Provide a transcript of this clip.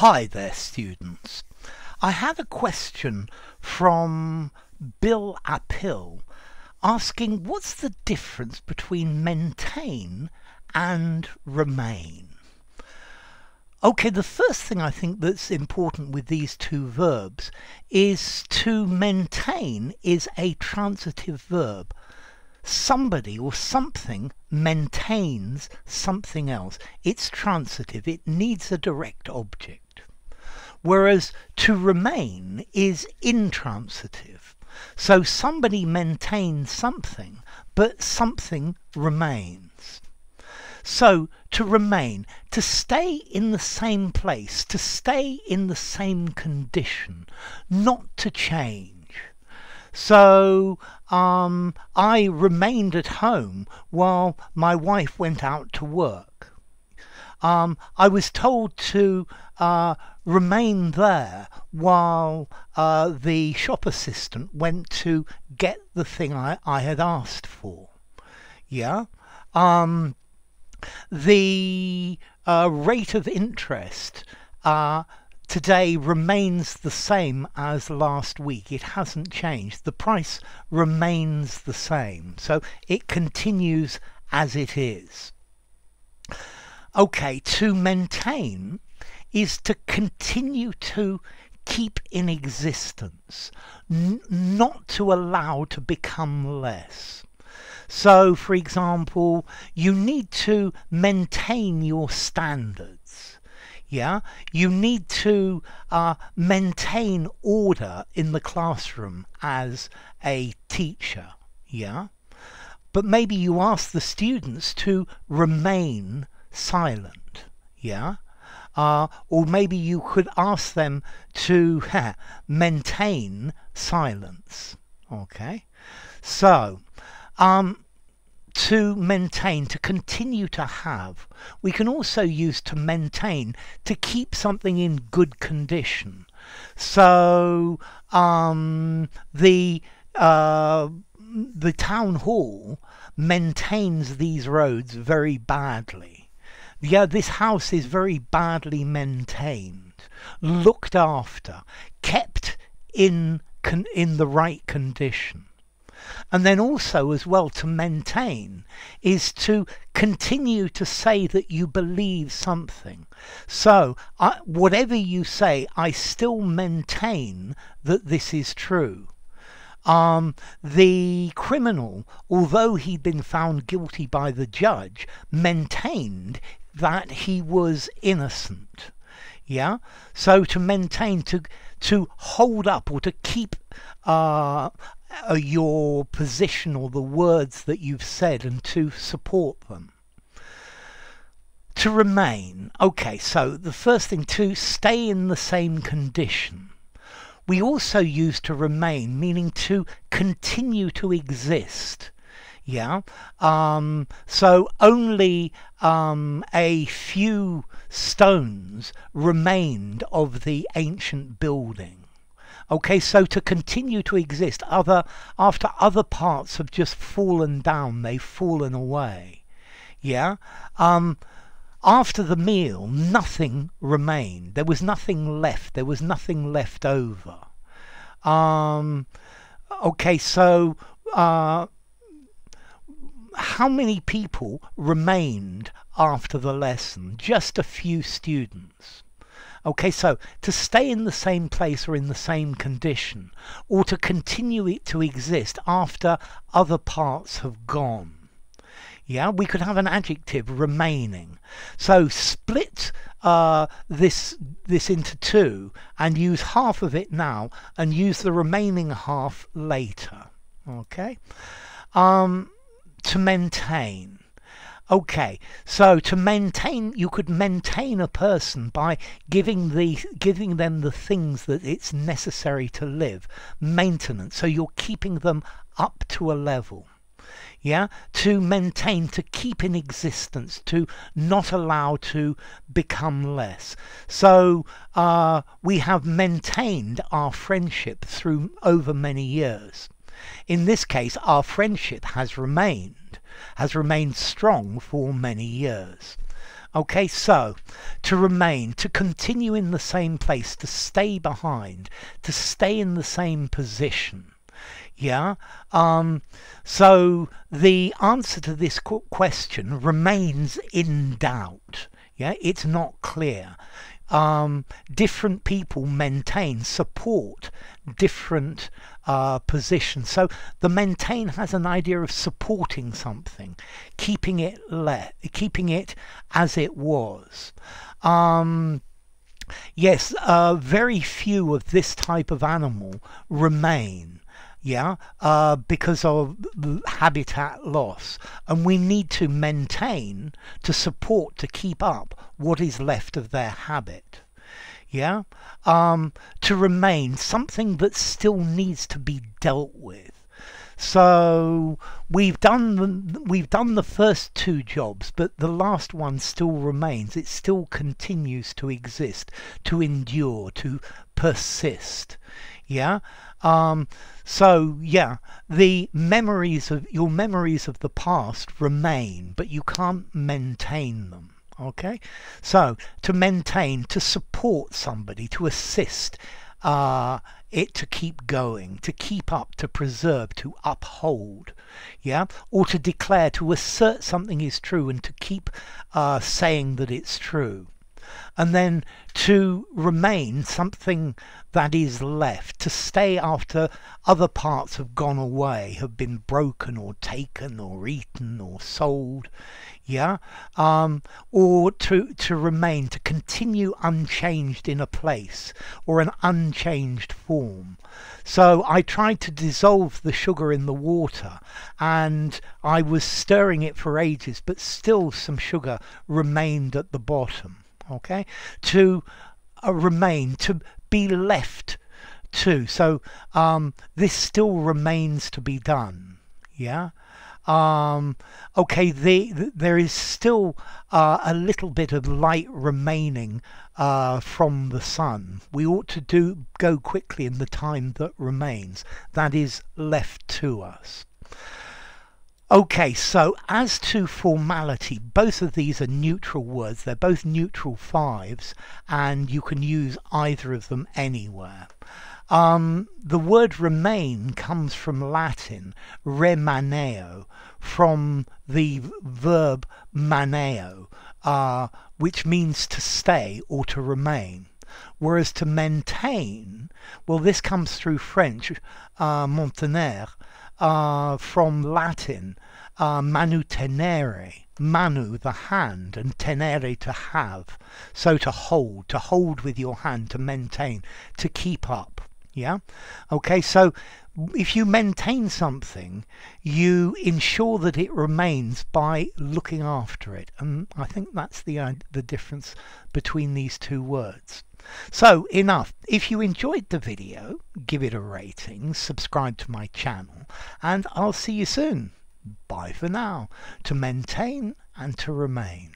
Hi there, students. I had a question from Bill Appill asking what's the difference between maintain and remain? Okay, the first thing I think that's important with these two verbs is to maintain is a transitive verb somebody or something maintains something else. It's transitive, it needs a direct object. Whereas to remain is intransitive. So somebody maintains something, but something remains. So to remain, to stay in the same place, to stay in the same condition, not to change. So um, I remained at home while my wife went out to work. Um, I was told to uh, remain there while uh, the shop assistant went to get the thing I, I had asked for. Yeah. Um, the uh, rate of interest uh, today remains the same as last week. It hasn't changed. The price remains the same. So it continues as it is. Okay, to maintain is to continue to keep in existence, not to allow to become less. So, for example, you need to maintain your standards yeah? You need to uh, maintain order in the classroom as a teacher. Yeah? But maybe you ask the students to remain silent. Yeah? Uh, or maybe you could ask them to maintain silence. Okay? So um, to maintain, to continue to have. We can also use to maintain, to keep something in good condition. So um, the uh, the town hall maintains these roads very badly. Yeah, this house is very badly maintained, looked after, kept in in the right condition and then also as well to maintain is to continue to say that you believe something. So, I, whatever you say, I still maintain that this is true. Um, the criminal, although he'd been found guilty by the judge, maintained that he was innocent. Yeah. So to maintain, to to hold up or to keep uh, your position or the words that you've said and to support them. To remain, okay, so the first thing to stay in the same condition. We also use to remain, meaning to continue to exist. Yeah. Um, so only um, a few stones remained of the ancient building. Okay, so to continue to exist, other after other parts have just fallen down, they've fallen away. Yeah. Um, after the meal, nothing remained. There was nothing left. There was nothing left over. Um, okay, so uh, how many people remained after the lesson? Just a few students. Okay, so to stay in the same place or in the same condition, or to continue it to exist after other parts have gone. Yeah, we could have an adjective remaining. So split uh, this this into two and use half of it now and use the remaining half later. Okay. Um, to maintain. Okay, so to maintain, you could maintain a person by giving the giving them the things that it's necessary to live. Maintenance. So you're keeping them up to a level. Yeah, to maintain, to keep in existence, to not allow to become less. So uh, we have maintained our friendship through over many years. In this case, our friendship has remained has remained strong for many years. Okay, so to remain, to continue in the same place, to stay behind, to stay in the same position. Yeah. Um, so the answer to this question remains in doubt. Yeah, it's not clear. Um, different people maintain, support different uh, positions. So the maintain has an idea of supporting something, keeping it le- keeping it as it was. Um, yes, uh, very few of this type of animal remain yeah, uh, because of habitat loss. And we need to maintain, to support, to keep up what is left of their habit. Yeah, um, to remain something that still needs to be dealt with. So we've done the, we've done the first two jobs, but the last one still remains. It still continues to exist, to endure, to persist. Yeah. Um, so yeah, the memories of your memories of the past remain, but you can't maintain them. Okay. So to maintain, to support somebody, to assist. Uh, it to keep going, to keep up, to preserve, to uphold, yeah, or to declare, to assert something is true and to keep uh, saying that it's true and then to remain something that is left, to stay after other parts have gone away, have been broken or taken or eaten or sold, yeah, um, or to to remain, to continue unchanged in a place or an unchanged form. So I tried to dissolve the sugar in the water, and I was stirring it for ages, but still some sugar remained at the bottom okay, to uh, remain, to be left to. So um, this still remains to be done, yeah. Um, okay, the, the, there is still uh, a little bit of light remaining uh, from the sun. We ought to do go quickly in the time that remains. That is left to us. Okay, so as to formality, both of these are neutral words. They're both neutral fives, and you can use either of them anywhere. Um, the word remain comes from Latin, remaneo, from the verb maneo, uh, which means to stay or to remain. Whereas to maintain, well, this comes through French, uh, uh, from Latin, uh, manutenere, manu, the hand, and tenere, to have. So to hold, to hold with your hand, to maintain, to keep up. Yeah? Okay, so if you maintain something, you ensure that it remains by looking after it. And I think that's the, uh, the difference between these two words. So enough. If you enjoyed the video, give it a rating, subscribe to my channel, and I'll see you soon. Bye for now. To maintain and to remain.